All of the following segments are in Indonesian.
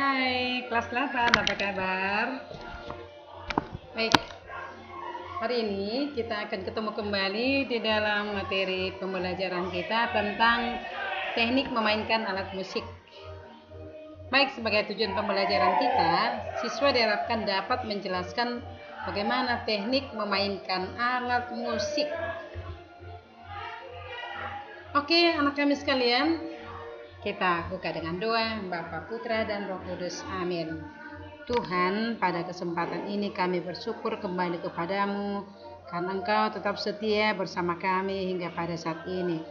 Hai, kelas 8, apa kabar? Baik, hari ini kita akan ketemu kembali di dalam materi pembelajaran kita tentang teknik memainkan alat musik. Baik, sebagai tujuan pembelajaran kita, siswa diharapkan dapat menjelaskan bagaimana teknik memainkan alat musik. Oke, anak kami sekalian, kita buka dengan doa Bapa Putra dan Roh Kudus. Amin. Tuhan, pada kesempatan ini kami bersyukur kembali kepadamu karena Engkau tetap setia bersama kami hingga pada saat ini.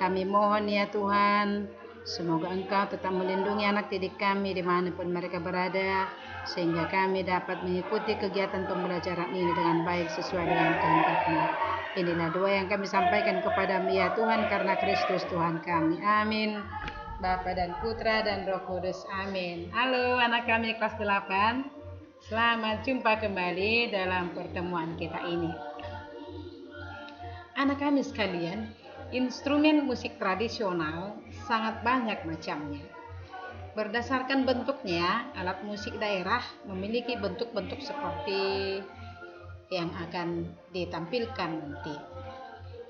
Kami mohon ya Tuhan, semoga Engkau tetap melindungi anak didik kami di mana pun mereka berada, sehingga kami dapat mengikuti kegiatan pembelajaran ini dengan baik sesuai dengan kehendak-Mu. Inilah doa yang kami sampaikan kepadamu ya Tuhan karena Kristus Tuhan kami. Amin. Bapa dan Putra dan Roh Kudus. Amin. Halo anak kami kelas 8. Selamat jumpa kembali dalam pertemuan kita ini. Anak kami sekalian, instrumen musik tradisional sangat banyak macamnya. Berdasarkan bentuknya, alat musik daerah memiliki bentuk-bentuk seperti yang akan ditampilkan nanti.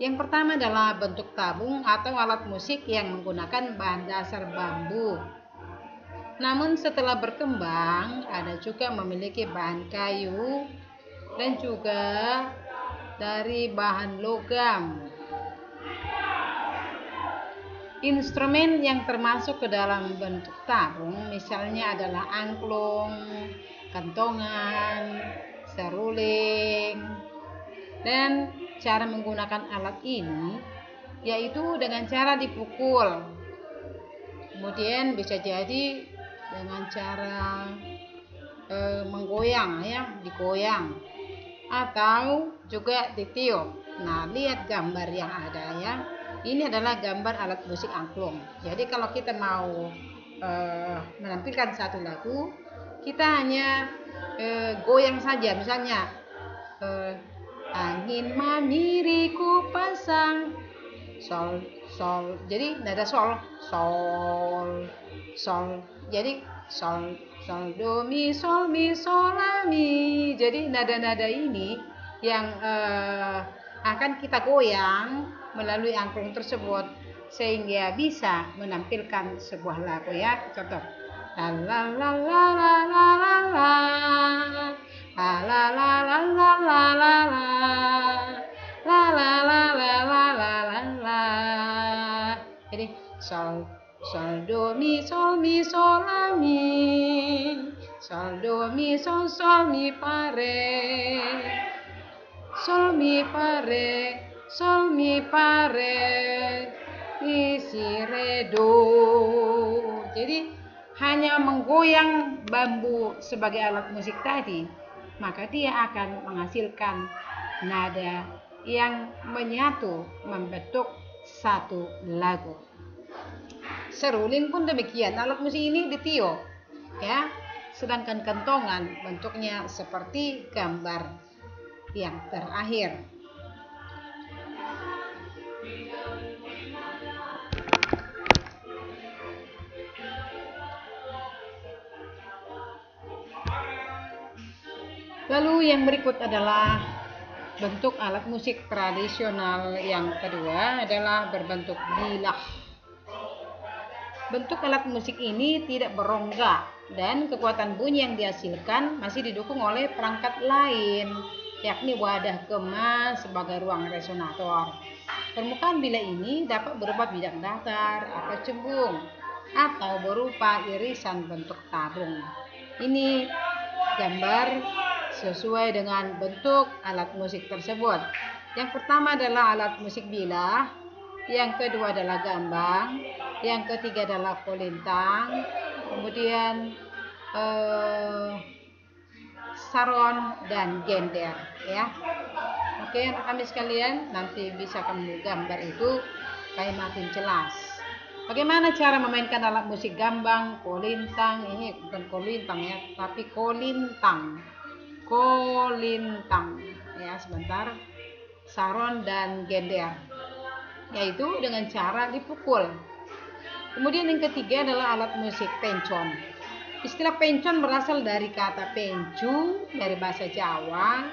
Yang pertama adalah bentuk tabung atau alat musik yang menggunakan bahan dasar bambu. Namun setelah berkembang, ada juga memiliki bahan kayu dan juga dari bahan logam. Instrumen yang termasuk ke dalam bentuk tabung misalnya adalah angklung, kantongan, seruling, dan cara menggunakan alat ini yaitu dengan cara dipukul. Kemudian bisa jadi dengan cara e, menggoyang ya, digoyang atau juga ditiup. Nah, lihat gambar yang ada ya. Ini adalah gambar alat musik angklung. Jadi kalau kita mau e, menampilkan satu lagu, kita hanya e, goyang saja misalnya e, angin mandiriku pasang. Sol sol. Jadi nada sol. Sol sol. Jadi sol sol. Do mi sol mi sol la mi. Jadi nada-nada ini yang uh, akan kita goyang melalui angklung tersebut sehingga bisa menampilkan sebuah lagu ya. Contoh. La la la la la la la la la la la la la la la la la la la la la la la jadi sol sol do mi sol mi sol la mi sol do mi sol sol mi pare sol mi pare sol mi pare mi si re do jadi hanya menggoyang bambu sebagai alat musik tadi maka dia akan menghasilkan nada yang menyatu membentuk satu lagu. Seruling pun demikian, alat musik ini ditiup, ya. Sedangkan kentongan bentuknya seperti gambar yang terakhir. Lalu yang berikut adalah bentuk alat musik tradisional yang kedua adalah berbentuk bilah. Bentuk alat musik ini tidak berongga dan kekuatan bunyi yang dihasilkan masih didukung oleh perangkat lain, yakni wadah kemas sebagai ruang resonator. Permukaan bilah ini dapat berupa bidang datar atau cembung atau berupa irisan bentuk tabung. Ini gambar sesuai dengan bentuk alat musik tersebut. Yang pertama adalah alat musik bilah, yang kedua adalah gambang, yang ketiga adalah kolintang, kemudian eh, saron dan gender ya. Oke, kami sekalian, nanti bisa kamu gambar itu kayak makin jelas. Bagaimana cara memainkan alat musik gambang, kolintang? Ini bukan kolintang ya, tapi kolintang kolintang. Ya sebentar. Saron dan gender yaitu dengan cara dipukul. Kemudian yang ketiga adalah alat musik pencon. Istilah pencon berasal dari kata pencu dari bahasa Jawa,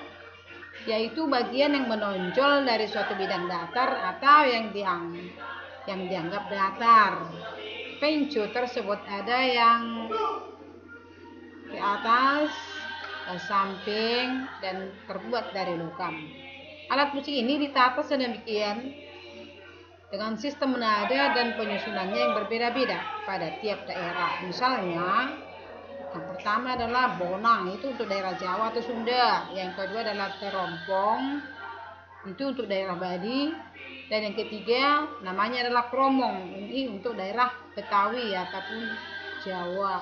yaitu bagian yang menonjol dari suatu bidang datar atau yang diang yang dianggap datar. Pencu tersebut ada yang di atas, samping, dan terbuat dari logam. Alat musik ini ditata sedemikian dengan sistem nada dan penyusunannya yang berbeda-beda pada tiap daerah. Misalnya, yang pertama adalah bonang, itu untuk daerah Jawa atau Sunda. Yang kedua adalah terompong, itu untuk daerah Bali. Dan yang ketiga namanya adalah kromong, ini untuk daerah Betawi ataupun Jawa.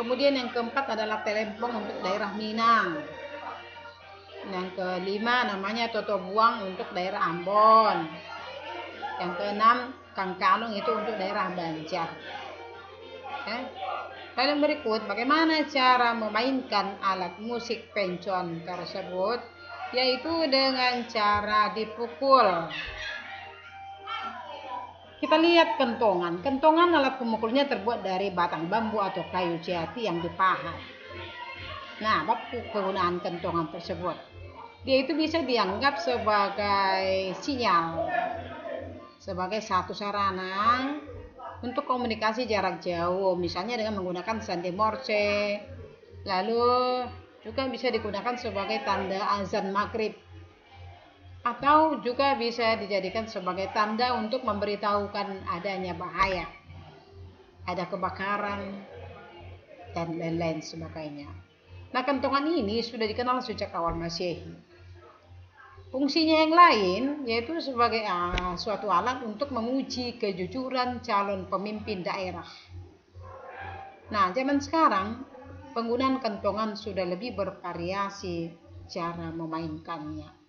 Kemudian yang keempat adalah telempong untuk daerah Minang. Yang kelima namanya toto buang untuk daerah Ambon. Yang keenam kangkalung itu untuk daerah Banjar. Eh, lalu berikut bagaimana cara memainkan alat musik pencon tersebut yaitu dengan cara dipukul. Kita lihat kentongan. Kentongan alat pemukulnya terbuat dari batang bambu atau kayu jati yang dipahat. Nah, apa kegunaan kentongan tersebut? Dia itu bisa dianggap sebagai sinyal, sebagai satu sarana untuk komunikasi jarak jauh, misalnya dengan menggunakan sandi morse, lalu juga bisa digunakan sebagai tanda azan maghrib, atau juga bisa dijadikan sebagai tanda untuk memberitahukan adanya bahaya, ada kebakaran, dan lain-lain sebagainya. Nah, kentongan ini sudah dikenal sejak awal Masehi. Fungsinya yang lain yaitu sebagai uh, suatu alat untuk menguji kejujuran calon pemimpin daerah. Nah, zaman sekarang penggunaan kentongan sudah lebih bervariasi cara memainkannya.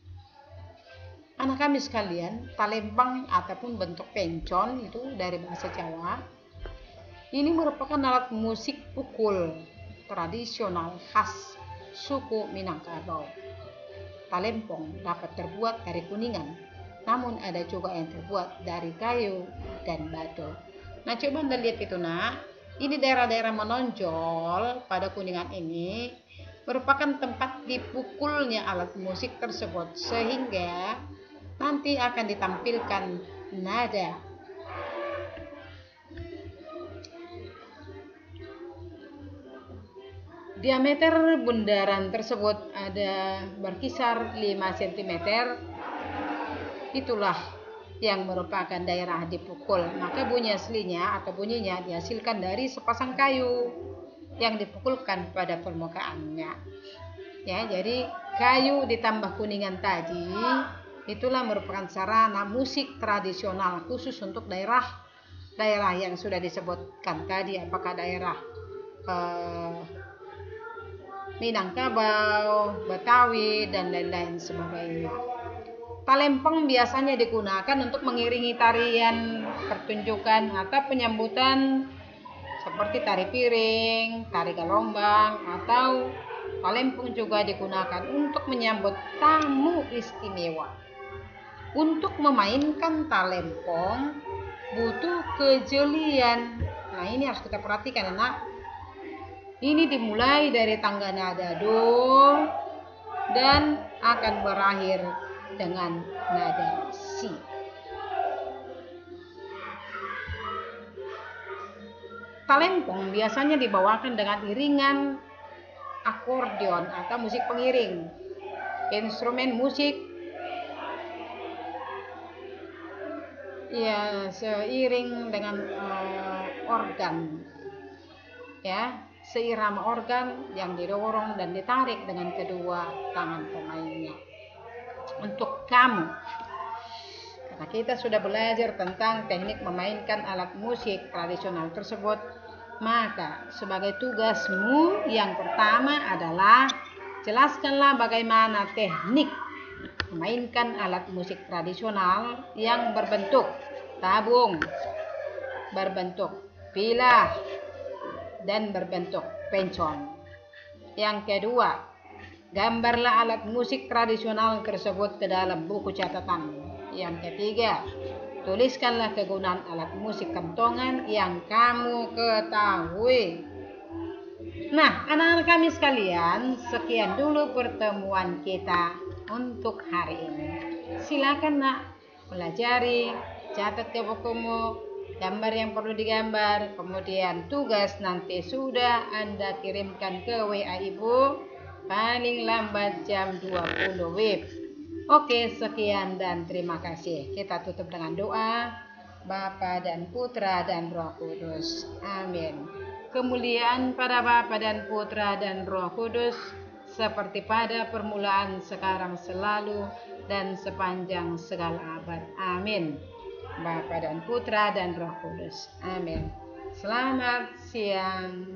Anak kami sekalian, talempang ataupun bentuk pencon itu dari bahasa Jawa. Ini merupakan alat musik pukul tradisional khas suku Minangkabau talempong dapat terbuat dari kuningan, namun ada juga yang terbuat dari kayu dan batu. Nah, coba Anda lihat itu, nak. Ini daerah-daerah menonjol pada kuningan ini merupakan tempat dipukulnya alat musik tersebut sehingga nanti akan ditampilkan nada Diameter bundaran tersebut ada berkisar 5 cm. Itulah yang merupakan daerah dipukul. Maka bunyi aslinya atau bunyinya dihasilkan dari sepasang kayu yang dipukulkan pada permukaannya. Ya, jadi kayu ditambah kuningan tadi itulah merupakan sarana musik tradisional khusus untuk daerah daerah yang sudah disebutkan tadi apakah daerah eh, Minangkabau, Betawi, dan lain-lain sebagainya. Talempong biasanya digunakan untuk mengiringi tarian pertunjukan atau penyambutan seperti tari piring, tari gelombang, atau talempong juga digunakan untuk menyambut tamu istimewa. Untuk memainkan talempong butuh kejelian. Nah ini harus kita perhatikan anak ini dimulai dari tangga nada do dan akan berakhir dengan nada si. Talempong biasanya dibawakan dengan iringan akordeon atau musik pengiring. Instrumen musik ya seiring dengan uh, organ ya seirama organ yang didorong dan ditarik dengan kedua tangan pemainnya. Untuk kamu, karena kita sudah belajar tentang teknik memainkan alat musik tradisional tersebut, maka sebagai tugasmu yang pertama adalah jelaskanlah bagaimana teknik memainkan alat musik tradisional yang berbentuk tabung, berbentuk pilah, dan berbentuk pencon. Yang kedua, gambarlah alat musik tradisional tersebut ke dalam buku catatan. Yang ketiga, Tuliskanlah kegunaan alat musik kentongan yang kamu ketahui. Nah, anak-anak kami sekalian, sekian dulu pertemuan kita untuk hari ini. Silakan nak pelajari, catat ke bukumu, gambar yang perlu digambar, kemudian tugas nanti sudah Anda kirimkan ke WA Ibu paling lambat jam 20 WIB. Oke, sekian dan terima kasih. Kita tutup dengan doa. Bapa dan Putra dan Roh Kudus. Amin. Kemuliaan pada Bapa dan Putra dan Roh Kudus seperti pada permulaan sekarang selalu dan sepanjang segala abad. Amin. Bapa dan Putra dan Roh Kudus. Amin. Selamat siang.